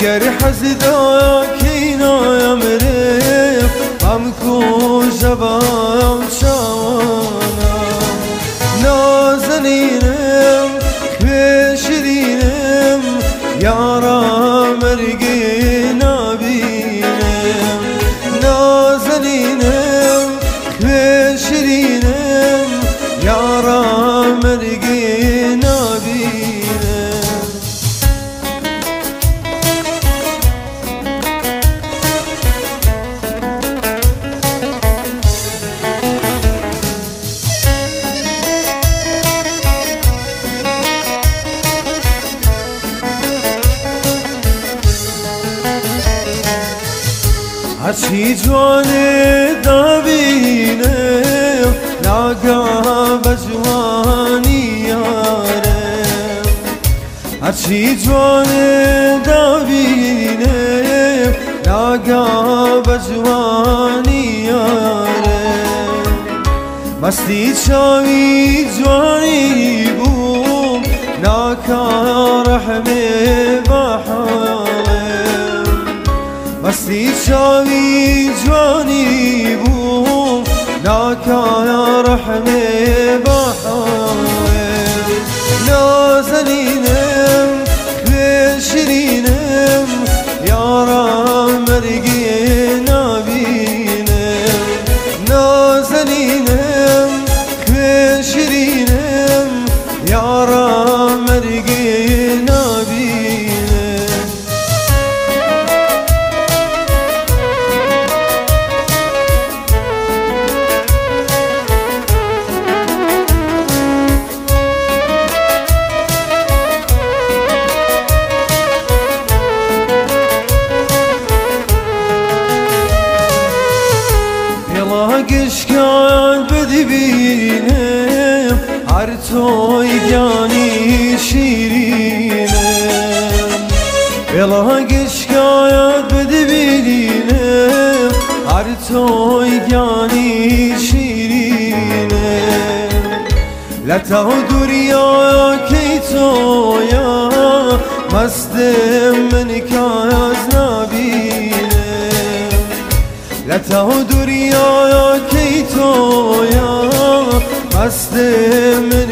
اگر حزیدا کینا یمره غم کو جواب چانا. نازنینم که شیرینم یارا مرگی هرچی جوان دابینم ناگا بجوانی یارم هرچی جوان دابینم ناگا بجوانی یارم مستی چاوی جوانی بوم دعاك يا رحمن اشکان بدی بینم هر توی جانی شیرینم. بلا اشکان بدی بینم هر توی جانی شیرینم. لطا دوریا که تویا مسته لتا دوریا کی تویا؟ مستم من